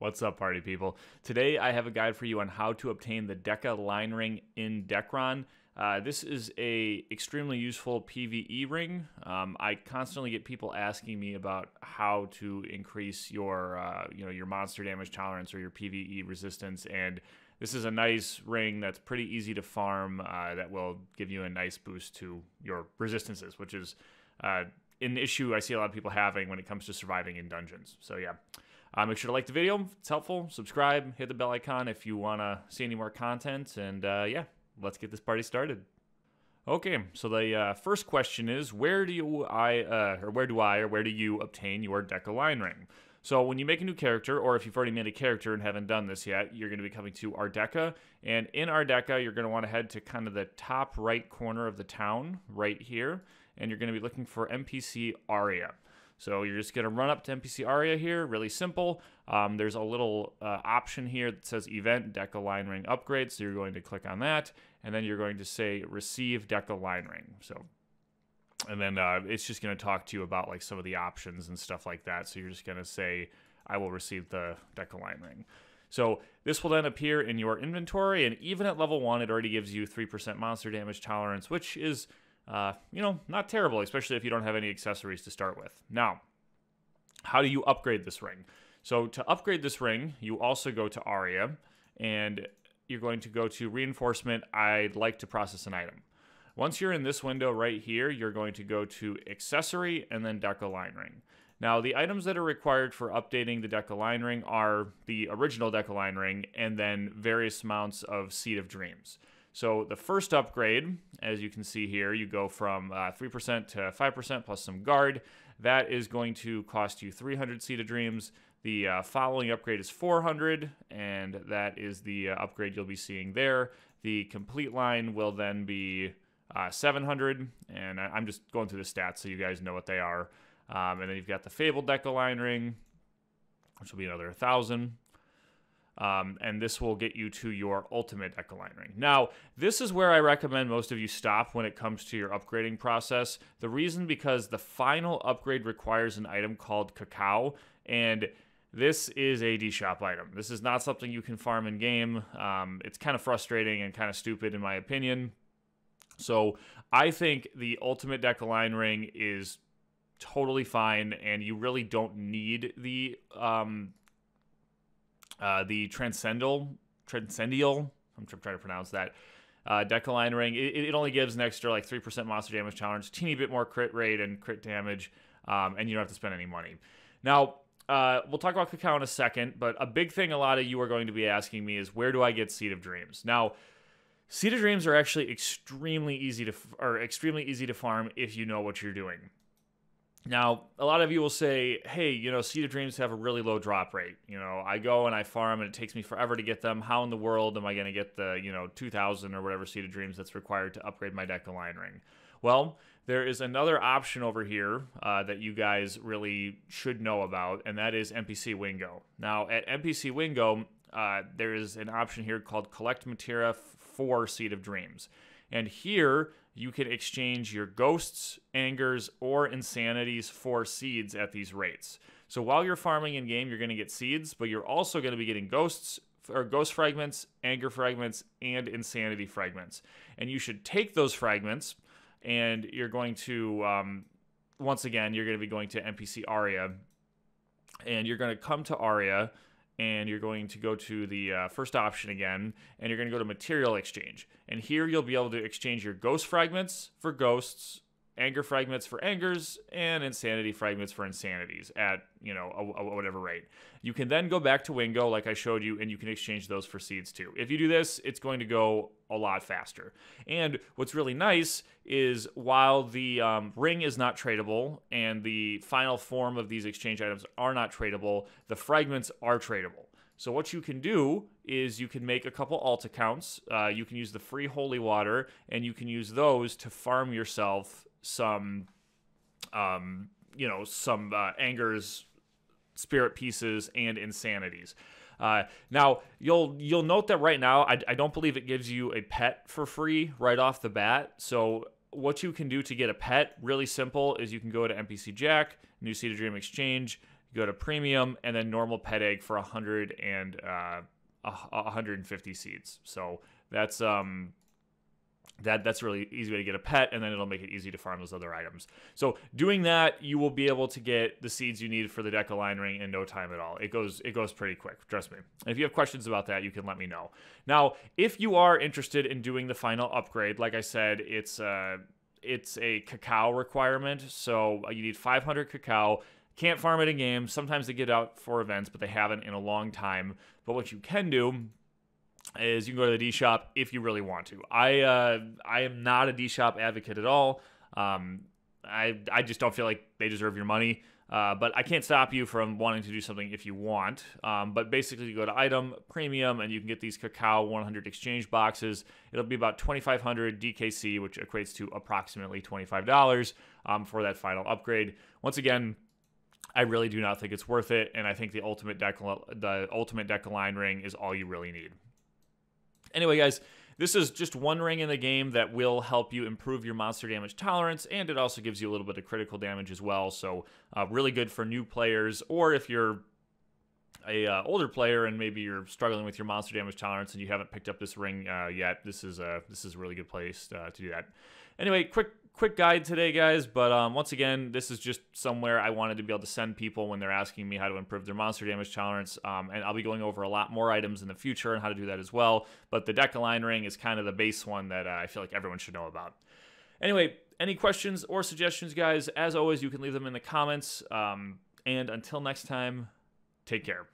What's up, party people? Today I have a guide for you on how to obtain the Deka line ring in Dekaron. Uh, this is a extremely useful PvE ring. Um, I constantly get people asking me about how to increase your, uh, you know, your monster damage tolerance or your PvE resistance, and this is a nice ring that's pretty easy to farm. Uh, that will give you a nice boost to your resistances, which is uh, an issue I see a lot of people having when it comes to surviving in dungeons. So yeah. Uh, make sure to like the video. If it's helpful. Subscribe. Hit the bell icon if you want to see any more content. And uh, yeah, let's get this party started. Okay, so the uh, first question is where do you I uh, or where do I or where do you obtain your Deka line ring? So when you make a new character, or if you've already made a character and haven't done this yet, you're going to be coming to Ardeca. And in Ardeca, you're going to want to head to kind of the top right corner of the town, right here. And you're going to be looking for NPC Aria. So you're just going to run up to NPC Aria here, really simple. Um, there's a little uh, option here that says Event Deka Line Ring Upgrade, so you're going to click on that, and then you're going to say Receive Deka Line Ring. So, and then uh, it's just going to talk to you about like some of the options and stuff like that. So you're just going to say, I will receive the Deka Line Ring. So this will then appear in your inventory, and even at level one, it already gives you 3% monster damage tolerance, which is uh, you know, not terrible, especially if you don't have any accessories to start with. Now, how do you upgrade this ring? So to upgrade this ring, you also go to Aria, and you're going to go to Reinforcement, I'd like to process an item. Once you're in this window right here, you're going to go to Accessory and then Deka Line Ring. Now, the items that are required for updating the Deka Line Ring are the original Deka Line Ring and then various amounts of Seed of Dreams. So the first upgrade, as you can see here, you go from uh, 3% to 5% plus some guard. That is going to cost you 300 Seed of Dreams. The uh, following upgrade is 400, and that is the uh, upgrade you'll be seeing there. The complete line will then be uh, 700, and I'm just going through the stats so you guys know what they are. Um, and then you've got the Fabled Deka Line Ring, which will be another 1,000. Um, and this will get you to your ultimate Deka Line Ring. Now, this is where I recommend most of you stop when it comes to your upgrading process. The reason because the final upgrade requires an item called Cacao, and this is a D shop item. This is not something you can farm in game. Um, it's kind of frustrating and kind of stupid in my opinion. So I think the ultimate Deka Line Ring is totally fine, and you really don't need the um, uh, the Transcendental, Transcendial, I'm trying to pronounce that, uh, Deka Line Ring, it, it, only gives an extra like 3% monster damage tolerance, teeny bit more crit rate and crit damage, um, and you don't have to spend any money. Now, uh, we'll talk about Cacao in a second, but a big thing a lot of you are going to be asking me is where do I get Seed of Dreams? Now, Seed of Dreams are actually extremely easy to or extremely easy to farm if you know what you're doing. Now, a lot of you will say, hey, you know, Seed of Dreams have a really low drop rate. You know, I go and I farm and it takes me forever to get them. How in the world am I going to get the, you know, 2000 or whatever Seed of Dreams that's required to upgrade my Deka Line Ring? Well, there is another option over here uh, that you guys really should know about, and that is NPC Wingo. Now, at NPC Wingo, uh, there is an option here called Collect Materia for Seed of Dreams. And here, you can exchange your ghosts, angers, or insanities for seeds at these rates. So while you're farming in game, you're going to get seeds, but you're also going to be getting ghosts or ghost fragments, anger fragments, and insanity fragments. And you should take those fragments, and you're going to um, once again you're going to be going to NPC Aria, and you're going to come to Aria and you're going to go to the uh, first option again, and you're going to go to material exchange. And here you'll be able to exchange your ghost fragments for ghosts, anger fragments for angers, and insanity fragments for insanities at, you know, a, a whatever rate. You can then go back to Wingo, like I showed you, and you can exchange those for seeds too. If you do this, it's going to go a lot faster. And what's really nice is while the um, ring is not tradable and the final form of these exchange items are not tradable, the fragments are tradable. So what you can do is you can make a couple alt accounts. Uh, you can use the free holy water, and you can use those to farm yourself some, um, you know, some uh, angers, spirit pieces, and insanities. Uh, now you'll you'll note that right now I, I don't believe it gives you a pet for free right off the bat. So what you can do to get a pet really simple is you can go to NPC Jack, New Seed of Dream Exchange, go to premium and then normal pet egg for 100 and uh, 150 seeds. So that's um that that's a really easy way to get a pet and then it'll make it easy to farm those other items. So doing that you will be able to get the seeds you need for the Deka line ring in no time at all. It goes it goes pretty quick trust me. If you have questions about that you can let me know. Now if you are interested in doing the final upgrade like i said it's uh it's a cacao requirement. So uh, you need 500 cacao. Can't farm it in game sometimes they get out for events but they haven't in a long time. But what you can do is you can go to the D shop if you really want to. I uh, I am not a D shop advocate at all. Um, I I just don't feel like they deserve your money. Uh, but I can't stop you from wanting to do something if you want. Um, but basically, you go to item premium and you can get these cacao 100 exchange boxes. It'll be about 2,500 DKC, which equates to approximately $25 um, for that final upgrade. Once again, I really do not think it's worth it, and I think the ultimate deck the ultimate deck line ring is all you really need. Anyway, guys, this is just one ring in the game that will help you improve your monster damage tolerance, and it also gives you a little bit of critical damage as well. So, uh, really good for new players, or if you're a uh, older player and maybe you're struggling with your monster damage tolerance and you haven't picked up this ring uh, yet, this is a this is a really good place uh, to do that. Anyway, quick quick guide today, guys. But um, once again, this is just somewhere I wanted to be able to send people when they're asking me how to improve their monster damage tolerance. Um, and I'll be going over a lot more items in the future and how to do that as well. But the Deka Line ring is kind of the base one that uh, I feel like everyone should know about. Anyway, any questions or suggestions, guys? As always, you can leave them in the comments. Um, and until next time, take care.